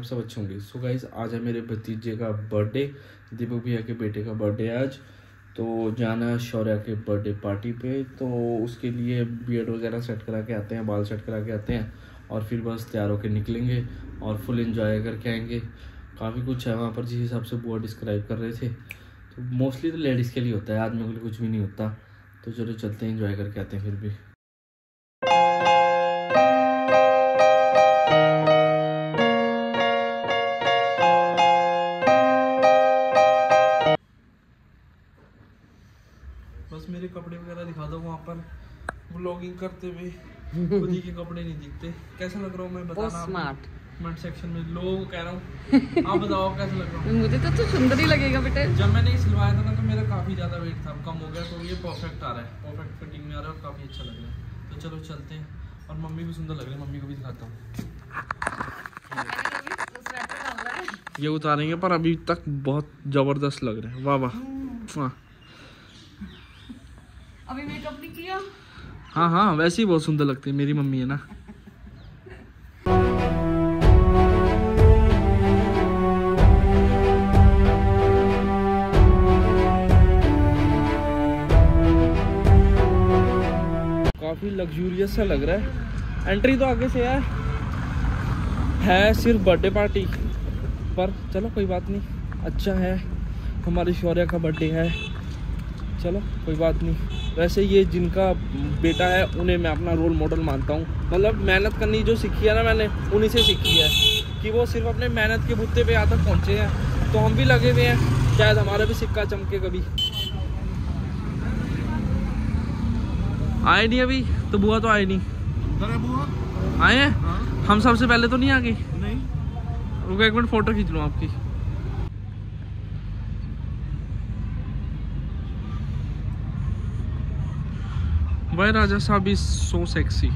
आप सब अच्छे होंगे। सो गाइज़ आज है मेरे भतीजे का बर्थडे दीपक भैया के बेटे का बर्थडे आज। तो जाना है शौर्या के बर्थडे पार्टी पे तो उसके लिए बियड वगैरह सेट करा के आते हैं, बाल सेट करा के आते हैं, और फिर बस तैयार होकर निकलेंगे, और फुल इंजॉय करके आएँगे। काफ़ी कुछ है वहाँ पर, जिस हिसाब से बुआ डिस्क्राइब कर रहे थे। तो मोस्टली तो लेडीज़ के लिए होता है आदमियों के लिए कुछ भी नहीं होता। तो चलो चलते हैं इन्जॉय करके आते हैं फिर भी। कपड़े वगैरह दिखा दो वहाँ पर। व्लॉगिंग करते हुए। खुद ही के कपड़े नहीं दिखते। कैसा लग रहा हूँ मैं बताना स्मार्ट कमेंट सेक्शन में। लोगों कह रहा हूँ आप बताओ कैसा लग रहा हूँ? मुझे तो तू सुंदर ही लगेगा बेटे। जब मैंने सिलवाया था ना तो मेरा काफ़ी ज़्यादा वेट था। कम हो गया तो ये परफेक्ट आ रहा है। परफेक्ट फिटिंग में आ रहा है और काफ़ी अच्छा लग रहा है। तो चलो चलते हैं। और मम्मी भी सुंदर लग रही है। मम्मी को भी दिखाता हूँ। ये उतारेंगे पर अभी तक बहुत ज़बरदस्त लग रहे हैं। वाह वाह। वाह। अभी मेकअप नहीं किया? हाँ हाँ वैसे ही बहुत सुंदर लगती है, मेरी मम्मी है ना। काफ़ी लग्जूरियस सा लग रहा है। एंट्री तो आगे से है। है सिर्फ़ बर्थडे पार्टी पर चलो कोई बात नहीं अच्छा है। हमारे शौर्य का बर्थडे है। चलो कोई बात नहीं। वैसे ये जिनका बेटा है उन्हें मैं अपना रोल मॉडल मानता हूँ। मतलब मेहनत करनी जो सीखी है ना मैंने उन्हीं से सीखी है। कि वो सिर्फ़ अपने मेहनत के बुत्ते पे यहाँ तक पहुँचे हैं तो हम भी लगे हुए हैं। शायद हमारा भी सिक्का चमके कभी। आए नहीं अभी? तो बुआ तो आए नहीं। आए हैं? हम सबसे पहले तो नहीं आ गए? नहीं। रुको एक मिनट फ़ोटो खींच लूँ आपकी। वह राजा साहब इज़ सो सेक्सी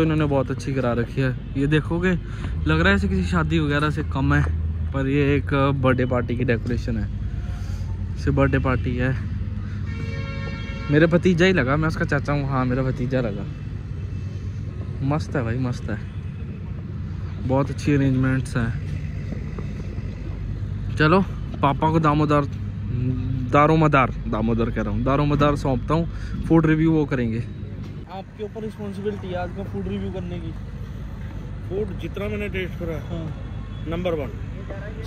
तो इन्होंने बहुत अच्छी करा रखी है। ये देखोगे, लग रहा है ऐसे किसी शादी वगैरह से कम है, पर ये एक बर्थडे पार्टी की डेकोरेशन है। इसे बर्थडे पार्टी है। मेरे भतीजा ही लगा, मैं उसका चाचा हूँ। हाँ मेरा भतीजा लगा। मस्त है भाई, मस्त है। बहुत अच्छी अरेंजमेंट्स हैं। चलो, पापा को दामोदार, दारोमदार, दामोदर कह रहा हूँ, दारोमदार सौंपता हूँ। फ़ूड रिव्यू वो करेंगे। आपके ऊपर रिस्पॉन्सिबिलिटी है आज का फ़ूड रिव्यू करने की। फ़ूड जितना मैंने टेस्ट करा है। नंबर वन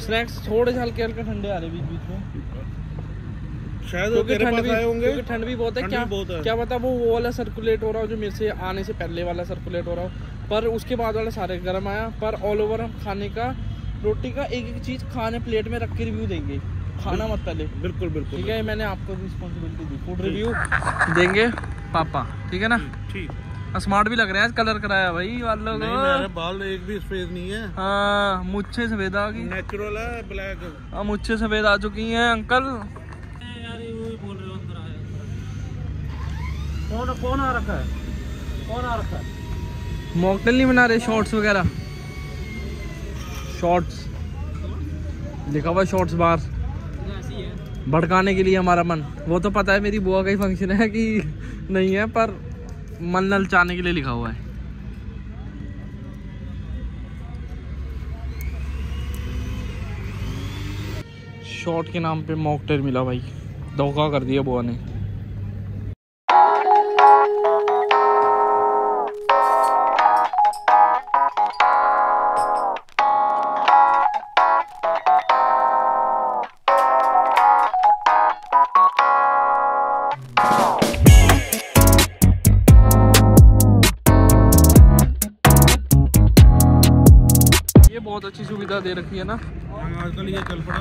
स्नैक्स थोड़े से हल्के हल्के ठंडे आ रहे बीच बीच में। शायद क्योंकि ठंड भी होंगे। ठंड भी बहुत है क्या बहुत है। क्या पता वो वो वाला सर्कुलेट हो रहा हो जो मेरे से आने से पहले वाला सर्कुलेट हो रहा हो। पर उसके बाद वाला सारे गर्म आया। पर ऑल ओवर हम खाने का रोटी का एक एक चीज़ खाने प्लेट में रख के रिव्यू देंगे। खाना मत पहले बिल्कुल बिल्कुल ठीक है मैंने आपको रिस्पॉन्सिबिलिटी दी। फ़ूड रिव्यू देंगे पापा ठीक है ना? ठीक स्मार्ट भी लग रहा है कलर कराया भाई वालों को। बाल एक भी सफ़ेद नहीं है। हाँ मुझे सफ़ेद आ गई। नेचुरल है ब्लैक हाँ मुझे सफ़ेद आ चुकी हैं अंकल कौन कौन आ रखा है? कौन आ रखा है? मॉकटेल नहीं बना रहे शॉर्ट्स वगैरह। शॉर्ट्स लिखा हुआ शॉर्ट्स बार भड़काने के लिए हमारा मन। वो तो पता है मेरी बुआ का ही फ़ंक्शन है कि नहीं है, पर मन ललचाने के लिए लिखा हुआ है। शॉट के नाम पे मॉकटेल मिला भाई। धोखा कर दिया बुआ ने। बहुत अच्छी सुविधा दे रखी है ना? आजकल ये चल पड़ा।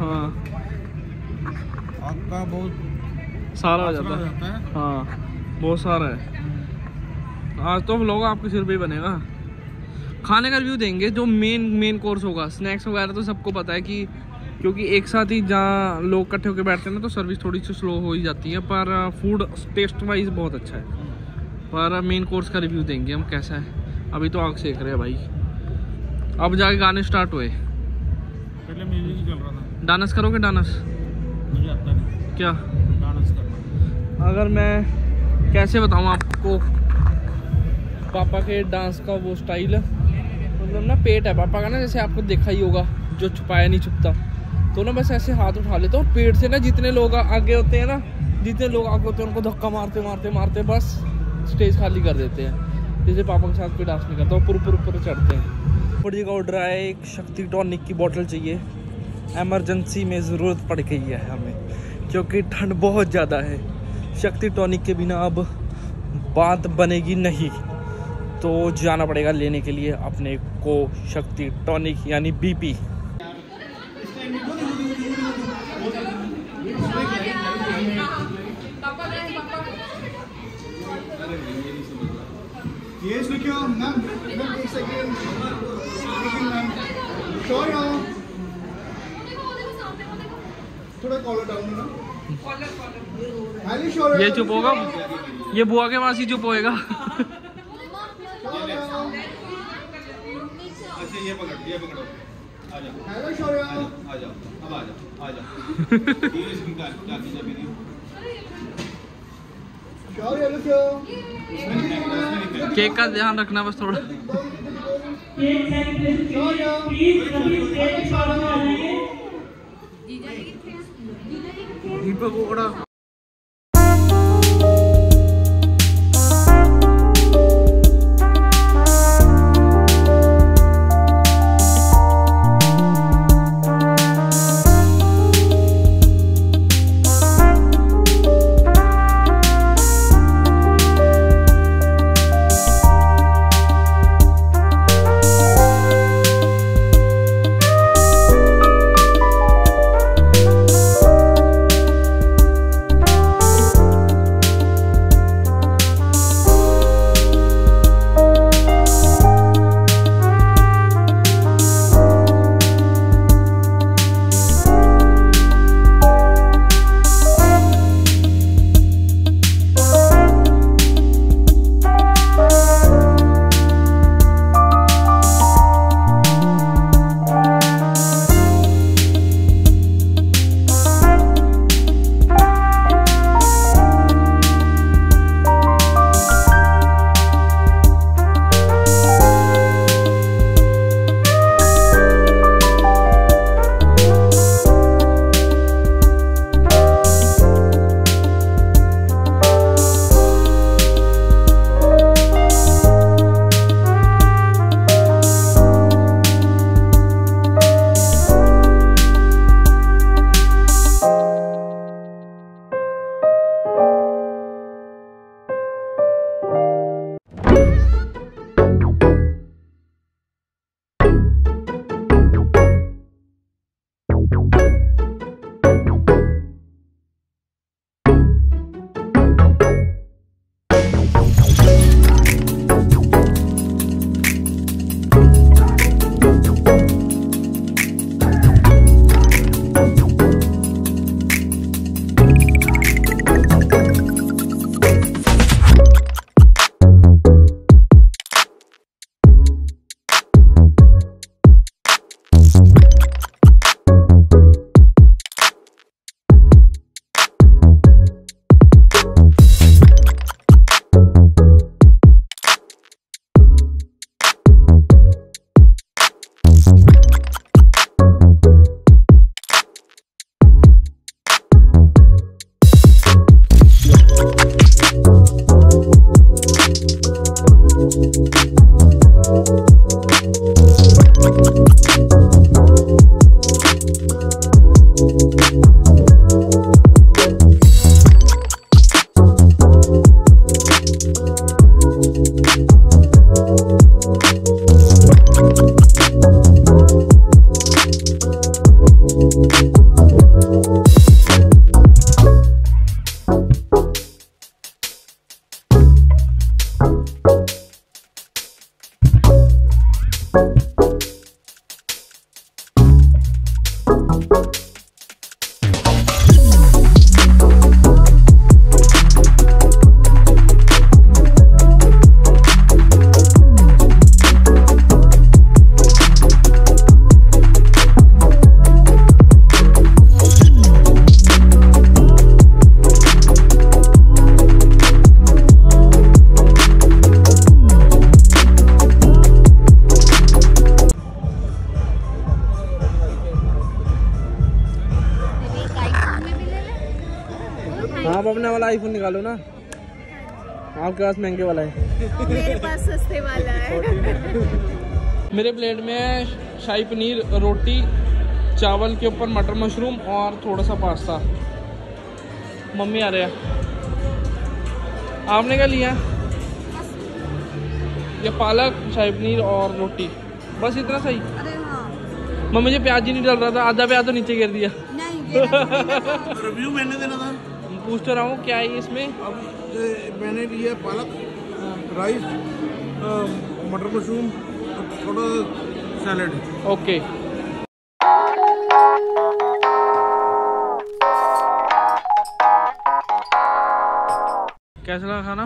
हाँ। आपका बहुत सारा हो जाता है। हाँ। बहुत सारा है। आज तो व्लॉग आपके सिर पे ही बनेगा। खाने का रिव्यू देंगे जो मेन मेन कोर्स होगा। स्नैक्स वगैरह तो सबको पता है कि क्योंकि एक साथ ही जहाँ लोग इकट्ठे होकर बैठते हैं ना तो सर्विस थोड़ी सी स्लो हो ही जाती है। पर फ़ूड टेस्ट वाइज बहुत अच्छा है। पर मेन कोर्स का रिव्यू देंगे हम कैसा है। अभी तो आग सेक रहे हैं भाई। अब जाके गाने स्टार्ट हुए। पहले म्यूज़िक चल रहा था। डांस करोगे डांस मुझे आता नहीं। क्या? डांस करना। अगर मैं कैसे बताऊँ आपको पापा के डांस का वो स्टाइल मतलब ना पेट है पापा का ना जैसे आपको देखा ही होगा जो छुपाया नहीं छुपता। तो ना बस ऐसे हाथ उठा लेते और पेट से ना जितने लोग आगे होते हैं ना जितने लोग आगे होते हैं उनको धक्का मारते मारते मारते बस स्टेज खाली कर देते हैं। जैसे पापा के साथ कोई डांस नहीं करता वो पूरे पूरे ऊपर चढ़ते हैं। बड़ी का ऑर्डर आया एक शक्ति टॉनिक की बोतल चाहिए। एमरजेंसी में ज़रूरत पड़ गई है हमें, क्योंकि ठंड बहुत ज़्यादा है। शक्ति टॉनिक के बिना अब बात बनेगी नहीं। तो जाना पड़ेगा लेने के लिए अपने को शक्ति टॉनिक, यानी बीपी पापा ये इसमें श्योर हो थोड़ा कॉलर डाउन ना? ये चुप होगा? ये बुआ के पास ही चुप होएगा। अच्छा ये पकड़ ये पकड़ो। आ जाओ। हेलो श्योर हो। आ जाओ अब आ जाओ आ जाओ। ये इसकी है मेरी? केक का ध्यान रखना बस थोड़ा। दीपक ओकड़ा निकालो ना। आपके पास महँगे वाला है। मेरे पास सस्ते वाला है। मेरे प्लेट में शाही पनीर रोटी चावल के ऊपर मटर मशरूम और थोड़ा सा पास्ता। मम्मी आ रहे हैं। आपने क्या लिया? ये पालक शाही पनीर और रोटी। बस इतना सही? अरे हाँ। मम्मी जी प्याज ही नहीं डाल रहा था। आधा प्याज तो नीचे गिर दिया। नहीं रिव्यू मैंने देना था। पूछ तो रहा हूँ क्या है इसमें? अब मैंने लिया पालक राइस मटर मशरूम थोड़ा सैलड। ओके। कैसा लगा खाना?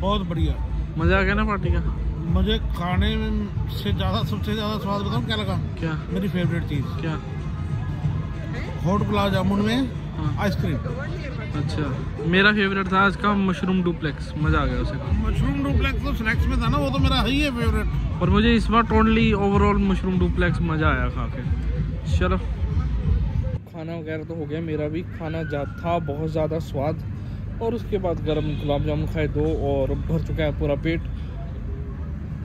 बहुत बढ़िया। मज़ा आ गया ना पार्टी का? मुझे खाने में से ज़्यादा सबसे ज़्यादा स्वाद बताऊँ क्या लगा? क्या? मेरी फेवरेट चीज़। क्या? हॉट गुलाब जामुन में। आइसक्रीम। अच्छा। मेरा फेवरेट था आज का मशरूम डुप्लेक्स मज़ा आ गया उसे मशरूम डुप्लेक्स तो स्नैक्स में था ना वो तो मेरा ही है फेवरेट और मुझे इस बार टोटली ओवरऑल मशरूम डुप्लेक्स मज़ा आया खा के। चलो। खाना वगैरह तो हो गया मेरा भी। खाना जा था बहुत ज़्यादा स्वाद। और उसके बाद गर्म गुलाब जामुन खाए दो और भर चुका है पूरा पेट।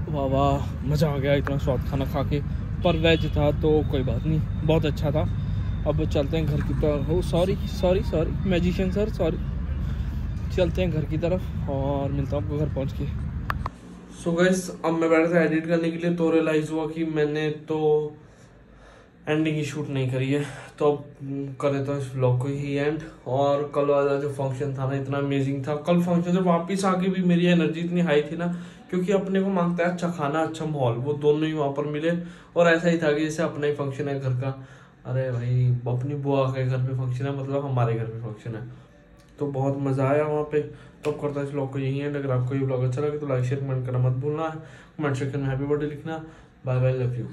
वाह वाह मज़ा आ गया इतना स्वाद खाना खा के। पर वेज था तो कोई बात नहीं। बहुत अच्छा था। अब चलते हैं घर की तरफ़। हो sorry sorry sorry magician sir sorry चलते हैं घर की तरफ़ और मिलता हूँ आपको घर पहुँच के। सो so गैस अब मैं बैठा था एडिट करने के लिए तो रियलाइज़ हुआ कि मैंने तो एंडिंग ही शूट नहीं करी है। तो अब कर देता हूँ इस ब्लॉग को ही एंड और कल वाला जो फ़ंक्शन था ना, इतना अमेजिंग था। कल फ़ंक्शन से वापस आके भी मेरी एनर्जी इतनी हाई थी ना, क्योंकि अपने को माँगता है अच्छा खाना अच्छा माहौल। वो दोनों ही वहाँ पर मिले और ऐसा ही था कि जैसे अपना ही फ़ंक्शन है घर का। अरे भाई, अपनी बुआ के घर पे फ़ंक्शन है मतलब हमारे घर पे फ़ंक्शन है। तो बहुत मज़ा आया वहाँ पे। तो अब करता है इस ब्लॉग को यही है अगर आपको ये ब्लॉग अच्छा लगे तो लाइक शेयर कमेंट करना मत भूलना। कमेंट सेक्शन में हैप्पी बर्थडे लिखना। Bye bye love you